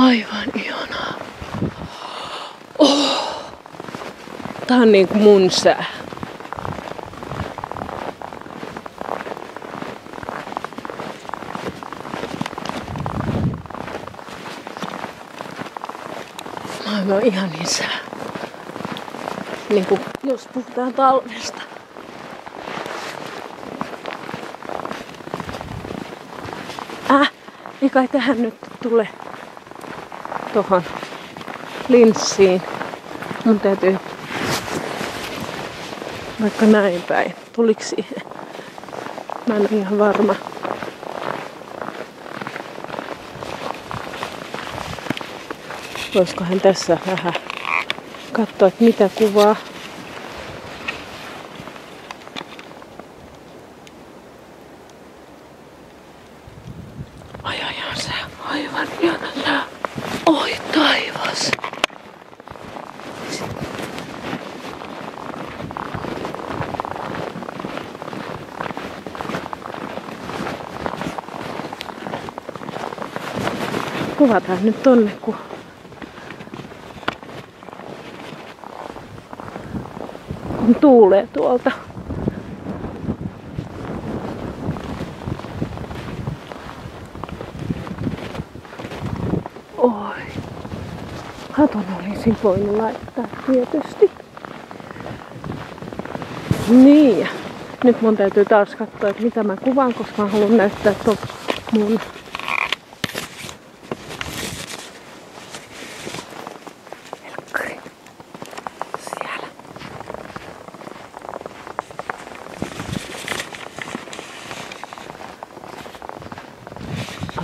Aivan ihanaa. Oh. Tää on niinku mun sää. Maailman ihanin sää. Niinku, jos puhutaan talvesta. Äh, ei kai tähän nyt tule tohon linssiin. Mun täytyy vaikka näin päin. Tuliko siihen? Mä en ole ihan varma. Voisikohan tässä vähän katsoa, että mitä kuvaa. Ai ai sää, aivan ihana sää. Oi taivas. Kuvataan nyt tonne, kun tuulee tuolta. Oi. Katon olisin voinut laittaa tietysti. Niin. Nyt mun täytyy taas katsoa, että mitä mä kuvaan, koska mä haluan näyttää ton mun.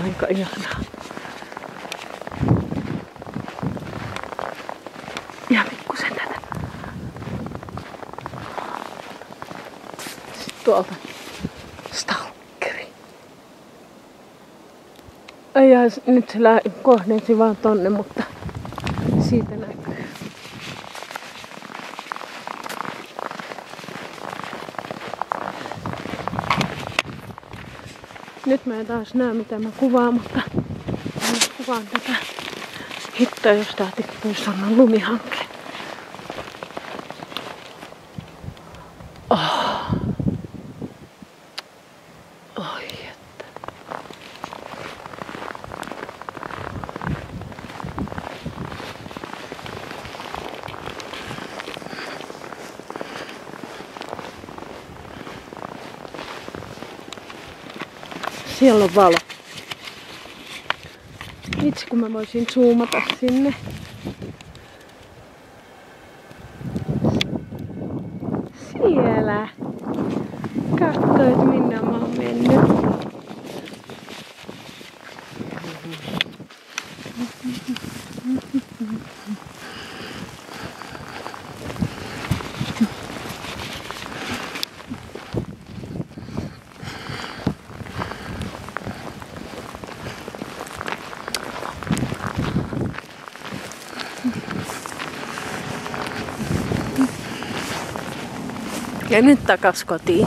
Aika ihanaa. Ja pikkusen tätä. Sitten tuolta stalkeri. Ja nyt se kohdensi vaan tonne, mutta siitä näkyy. Nyt mä en taas näe mitä mä kuvaan, mutta mä kuvaan tätä hittoa, jos tää tippuisi sannan lumihankkeen. Siellä on valo. Itse kun mä voisin zoomata sinne. Siellä. Katso, että minne mä oon mennyt. Ja nyt takas kotiin.